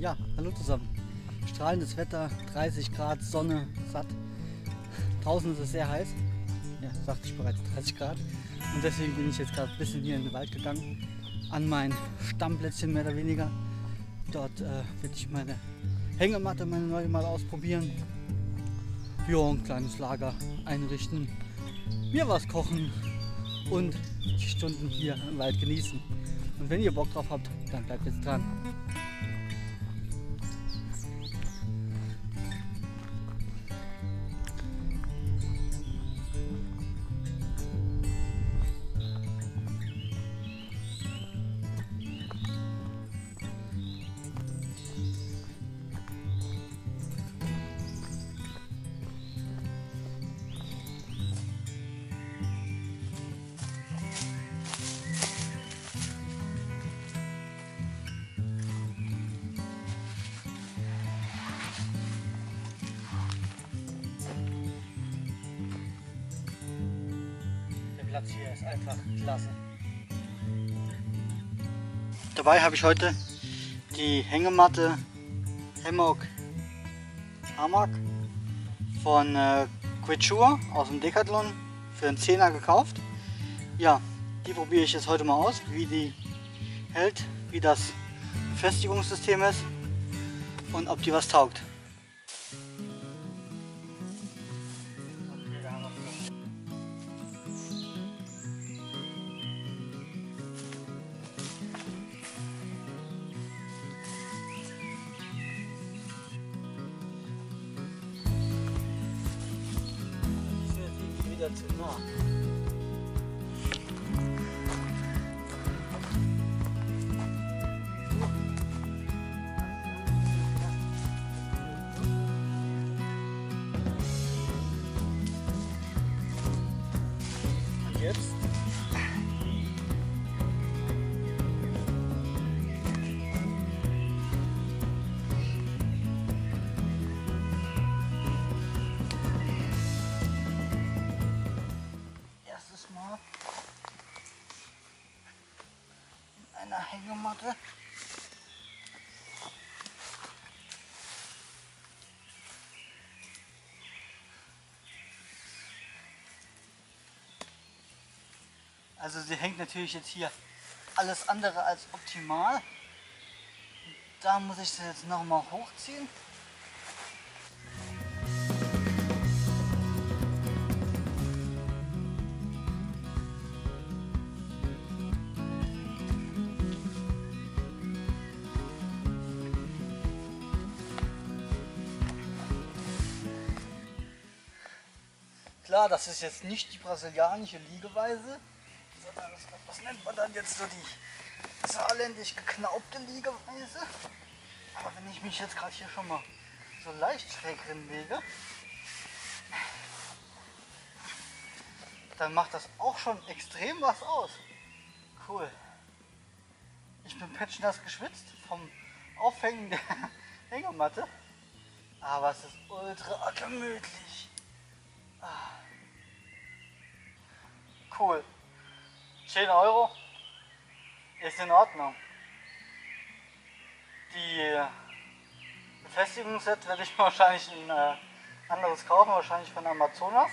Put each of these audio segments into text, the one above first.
Ja, hallo zusammen. Strahlendes Wetter, 30 Grad, Sonne, satt. Draußen ist es sehr heiß. Ja, sagte ich bereits, 30 Grad. Und deswegen bin ich jetzt gerade ein bisschen hier in den Wald gegangen. An mein Stammplätzchen mehr oder weniger. Dort äh, werde ich meine Hängematte, meine neue mal ausprobieren. Ja, ein kleines Lager einrichten. Mir was kochen und die Stunden hier im Wald genießen. Und wenn ihr Bock drauf habt, dann bleibt jetzt dran. Platz hier ist einfach klasse. Dabei habe ich heute die Hängematte Hammock Hammock von äh, Quechua aus dem Decathlon für einen Zehner gekauft. Ja, die probiere ich jetzt heute mal aus, wie die hält, wie das Befestigungssystem ist und ob die was taugt. Jetzt irgendwie wieder zu nah. Und jetzt? Hängematte. Also sie hängt natürlich jetzt hier alles andere als optimal. Da muss ich sie jetzt nochmal hochziehen. Klar, das ist jetzt nicht die brasilianische Liegeweise, sondern was nennt man dann jetzt so die saarländisch geknaubte Liegeweise. Aber wenn ich mich jetzt gerade hier schon mal so leicht schräg hinlege, dann macht das auch schon extrem was aus. Cool. Ich bin patschnass geschwitzt vom Aufhängen der Hängematte, aber es ist ultra gemütlich. Cool. 10 Euro ist in Ordnung. Die Befestigungsset werde ich wahrscheinlich ein äh, anderes kaufen, wahrscheinlich von Amazonas.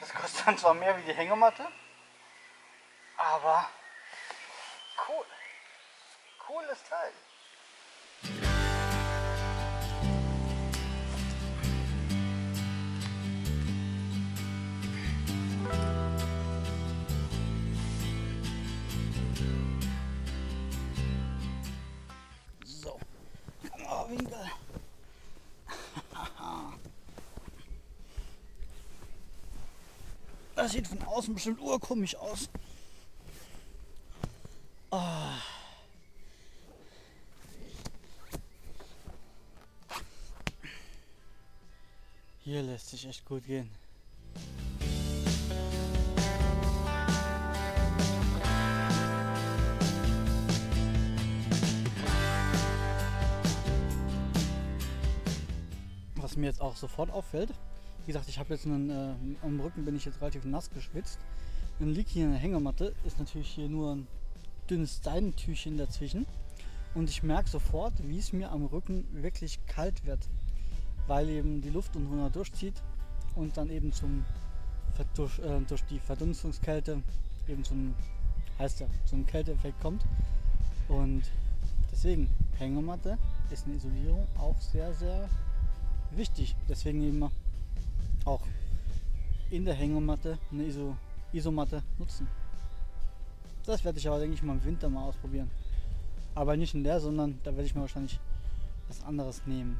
Das kostet dann zwar mehr wie die Hängematte, aber cool. Cooles Teil. Das sieht von außen bestimmt urkomisch aus. Ah. Hier lässt sich echt gut gehen. Was mir jetzt auch sofort auffällt, wie gesagt, ich habe jetzt einen, äh, am Rücken bin ich jetzt relativ nass geschwitzt. Dann liegt hier eine Hängematte, ist natürlich hier nur ein dünnes Seidentüchchen dazwischen. Und ich merke sofort, wie es mir am Rücken wirklich kalt wird, weil eben die Luft unten durchzieht und dann eben zum durch, äh, durch die Verdunstungskälte eben zum heißt ja, zum Kälteeffekt kommt. Und deswegen Hängematte ist eine Isolierung auch sehr, sehr wichtig. Deswegen eben auch in der Hängematte eine Iso Isomatte nutzen. Das werde ich aber, denke ich, mal im Winter mal ausprobieren. Aber nicht in der, sondern da werde ich mir wahrscheinlich was anderes nehmen.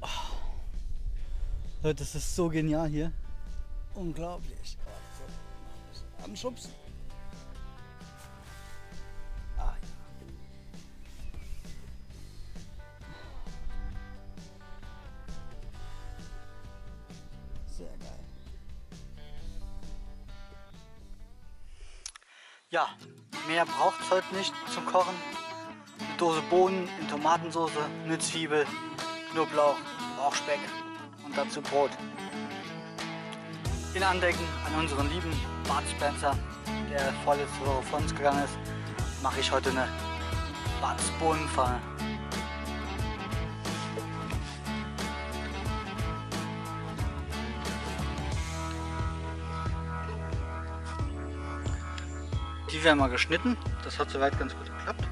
Oh. Leute, das ist so genial hier. Unglaublich. Oh, Anschubsen. Ja, mehr braucht es heute nicht zum Kochen. Eine Dose Bohnen in Tomatensauce, eine Zwiebel, Knoblauch, Bauchspeck und dazu Brot. In Andenken an unseren lieben Bart Spencer, der vorletzte Woche von uns gegangen ist, mache ich heute eine Barts Die werden mal geschnitten. Das hat soweit ganz gut geklappt.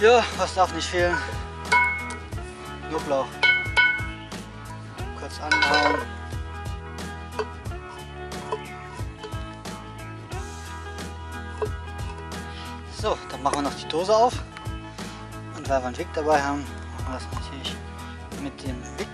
Ja, was darf nicht fehlen? Knoblauch. Kurz anhauen. So, dann machen wir noch die Dose auf. Und weil wir einen Wick dabei haben, machen wir das natürlich mit dem Wick.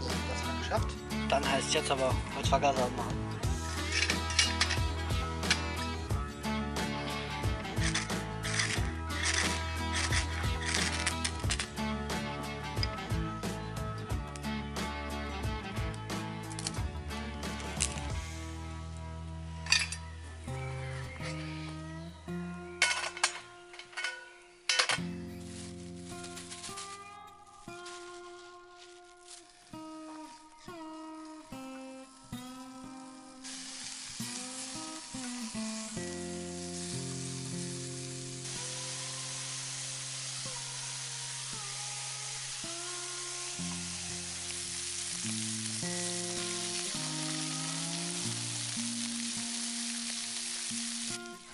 So, das haben wir geschafft. Dann heißt jetzt aber Holzvergaser machen.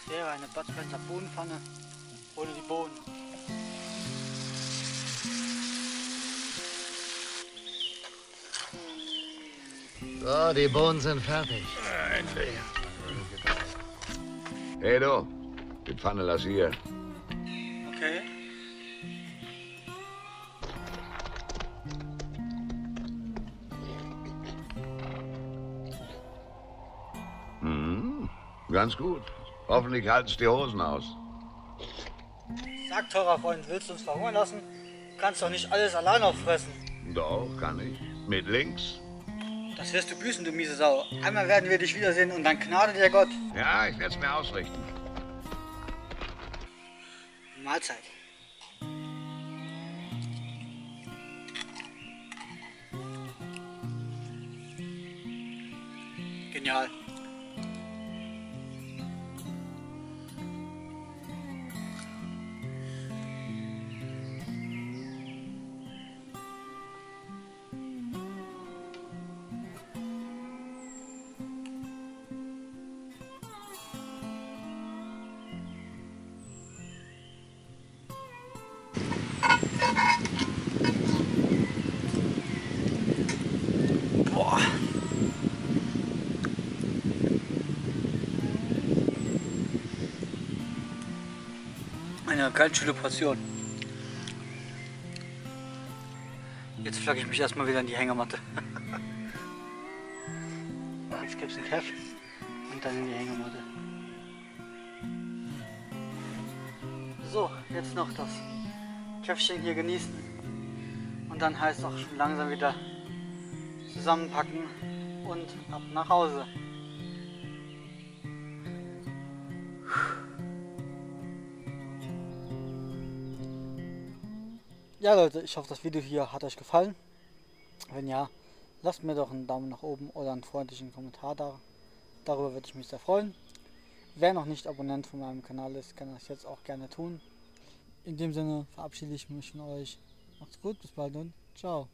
Wäre eine Spencer Bohnenpfanne ohne die Bohnen. So, die Bohnen sind fertig. Endlich. Hey du, die Pfanne lass hier. Okay. Mhm, ganz gut. Hoffentlich halten's die Hosen aus. Sag, teurer Freund, willst du uns verhungern lassen? Du kannst doch nicht alles allein auffressen. Doch, kann ich. Mit links. Das wirst du büßen, du miese Sau. Einmal werden wir dich wiedersehen und dann gnade dir Gott. Ja, ich werd's mir ausrichten. Mahlzeit. Genial. Eine ganz schöne Portion. Jetzt flagge ich mich erstmal wieder in die Hängematte. Jetzt gibt es einen Kev und dann in die Hängematte. So, jetzt noch das Käffchen hier genießen. Und dann heißt auch schon langsam wieder zusammenpacken und ab nach Hause. Ja Leute, ich hoffe das Video hier hat euch gefallen. Wenn ja, lasst mir doch einen Daumen nach oben oder einen freundlichen Kommentar da. Darüber würde ich mich sehr freuen. Wer noch nicht Abonnent von meinem Kanal ist, kann das jetzt auch gerne tun. In dem Sinne verabschiede ich mich von euch. Macht's gut, bis bald und ciao.